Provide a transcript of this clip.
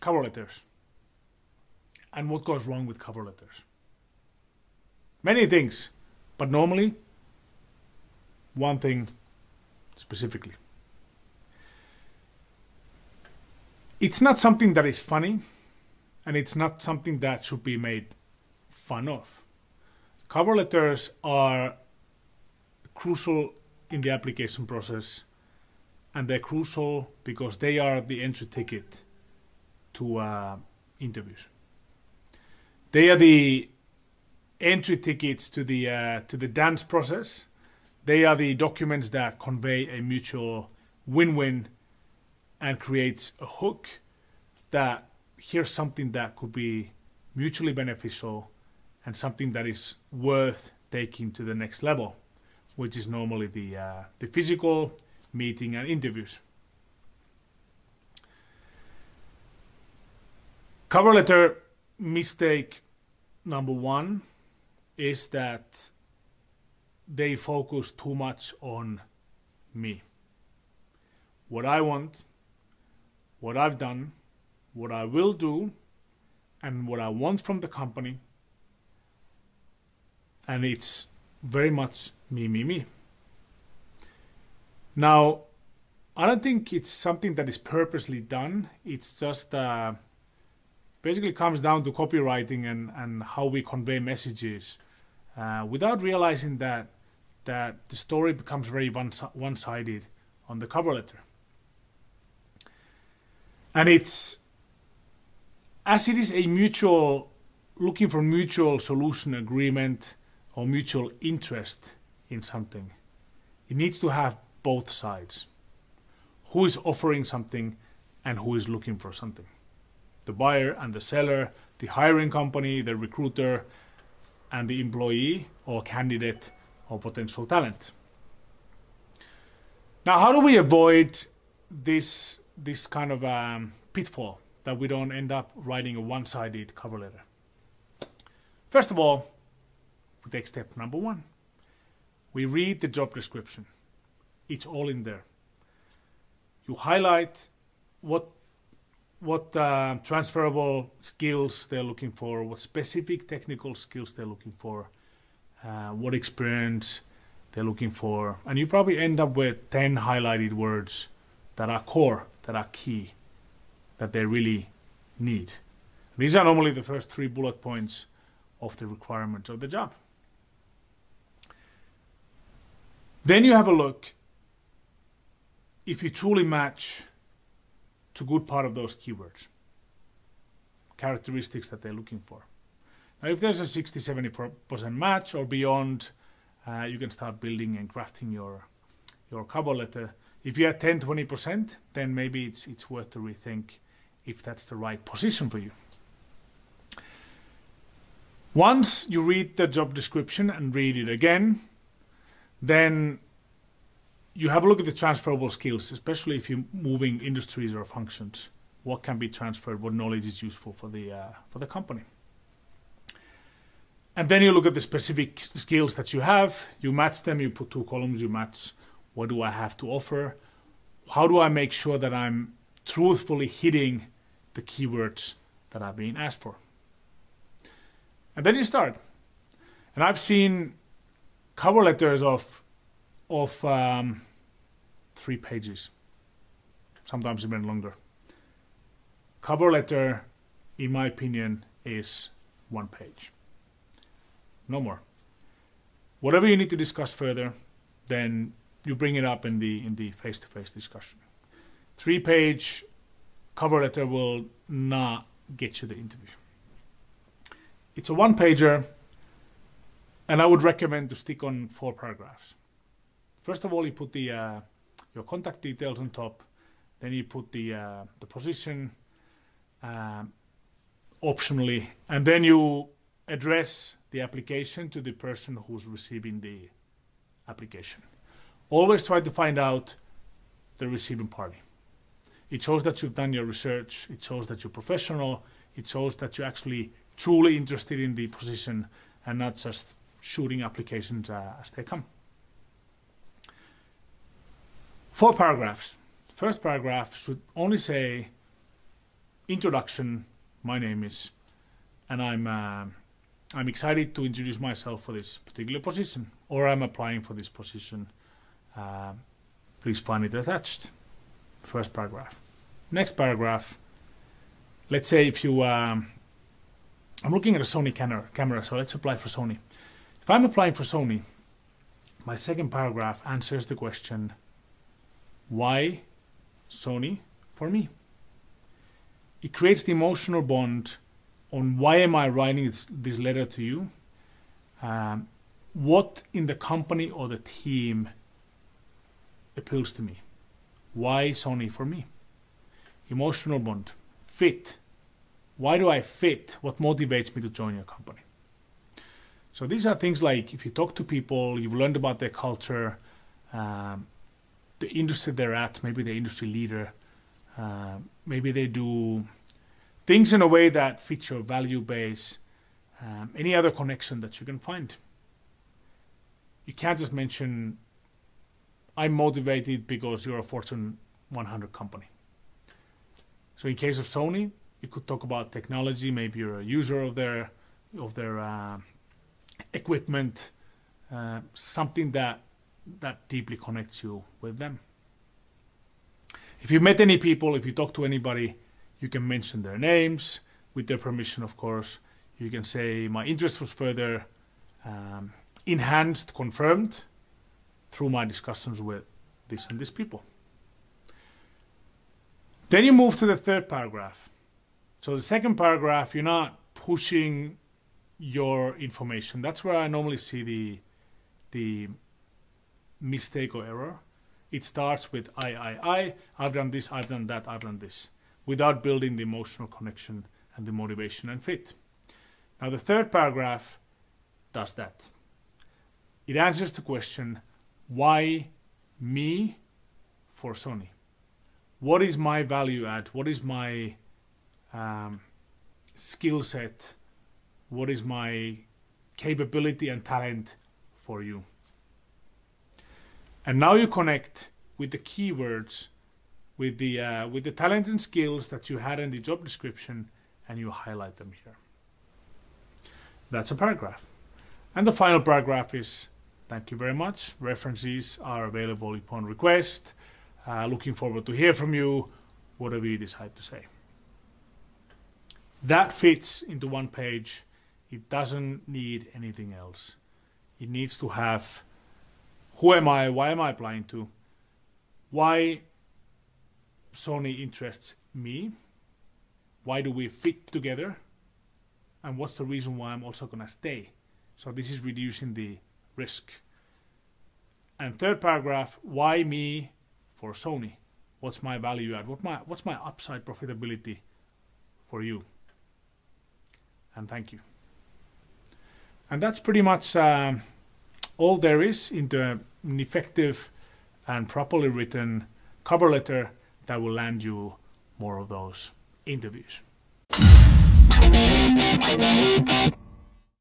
Cover letters. And what goes wrong with cover letters? Many things, but normally one thing specifically. It's not something that is funny, and it's not something that should be made fun of. Cover letters are crucial in the application process, and they're crucial because they are the entry ticket to uh, interviews. They are the entry tickets to the uh, to the dance process. They are the documents that convey a mutual win-win and creates a hook that here's something that could be mutually beneficial and something that is worth taking to the next level, which is normally the uh, the physical meeting and interviews. Cover letter mistake number one is that they focus too much on me. What I want, what I've done, what I will do, and what I want from the company. And it's very much me, me, me. Now, I don't think it's something that is purposely done. It's just uh, basically comes down to copywriting and, and how we convey messages uh, without realizing that that the story becomes very one, one-sided on the cover letter. And it's as it is a mutual looking for mutual solution agreement or mutual interest in something. It needs to have both sides. Who is offering something and who is looking for something. The buyer and the seller, the hiring company, the recruiter, and the employee or candidate or potential talent. Now, how do we avoid this this kind of um, pitfall that we don't end up writing a one-sided cover letter? First of all, we take step number one. We read the job description. It's all in there. You highlight what what uh, transferable skills they're looking for, what specific technical skills they're looking for, uh, what experience they're looking for, and you probably end up with 10 highlighted words that are core, that are key, that they really need. These are normally the first three bullet points of the requirements of the job. Then you have a look if you truly match to good part of those keywords, characteristics that they're looking for. Now, if there's a 60 70% match or beyond, uh, you can start building and crafting your your cover letter. If you're at 10 20%, then maybe it's it's worth to rethink if that's the right position for you. Once you read the job description and read it again, then you have a look at the transferable skills, especially if you're moving industries or functions. What can be transferred? What knowledge is useful for the uh, for the company? And then you look at the specific skills that you have. You match them. You put two columns. You match. What do I have to offer? How do I make sure that I'm truthfully hitting the keywords that are being asked for? And then you start. And I've seen cover letters of of um, three pages, sometimes even longer. Cover letter, in my opinion, is one page. No more. Whatever you need to discuss further, then you bring it up in the in the face-to-face discussion. Three page cover letter will not get you the interview. It's a one pager, and I would recommend to stick on four paragraphs. First of all, you put the uh, your contact details on top, then you put the uh, the position uh, optionally, and then you address the application to the person who's receiving the application. Always try to find out the receiving party. It shows that you've done your research. It shows that you're professional. It shows that you're actually truly interested in the position and not just shooting applications uh, as they come. Four paragraphs. first paragraph should only say introduction. My name is, and I'm uh, I'm excited to introduce myself for this particular position, or I'm applying for this position. Uh, please find it attached. First paragraph. Next paragraph. Let's say if you, um, I'm looking at a Sony camera, camera, so let's apply for Sony. If I'm applying for Sony, my second paragraph answers the question, why Sony for me? It creates the emotional bond on why am I writing this, this letter to you? Um, what in the company or the team appeals to me? Why Sony for me? Emotional bond, fit. Why do I fit? What motivates me to join your company? So these are things like if you talk to people, you've learned about their culture, um, the industry they're at, maybe the industry leader, uh, maybe they do things in a way that fits your value base, um, any other connection that you can find. You can't just mention, I'm motivated because you're a Fortune 100 company. So in case of Sony, you could talk about technology. Maybe you're a user of their of their uh, equipment, uh, something that that deeply connects you with them. If you met any people, if you talk to anybody, you can mention their names with their permission, of course. You can say my interest was further um, enhanced, confirmed through my discussions with this and this people. Then you move to the third paragraph. So the second paragraph, you're not pushing your information. That's where I normally see the the mistake or error. It starts with I, I, I, I've done this, I've done that, I've done this, without building the emotional connection and the motivation and fit. Now the third paragraph does that. It answers the question, why me for Sony? What is my value add? What is my um, skill set? What is my capability and talent for you? And now you connect with the keywords, with the uh, with the talents and skills that you had in the job description, and you highlight them here. That's a paragraph. And the final paragraph is thank you very much. References are available upon request. Uh, looking forward to hear from you, whatever you decide to say. That fits into one page. It doesn't need anything else. It needs to have who am I? Why am I applying to? Why Sony interests me? Why do we fit together? And what's the reason why I'm also going to stay? So this is reducing the risk. And third paragraph, why me for Sony? What's my value add? What my what's my upside profitability for you? And thank you. And that's pretty much um, all there is into an effective and properly written cover letter that will land you more of those interviews.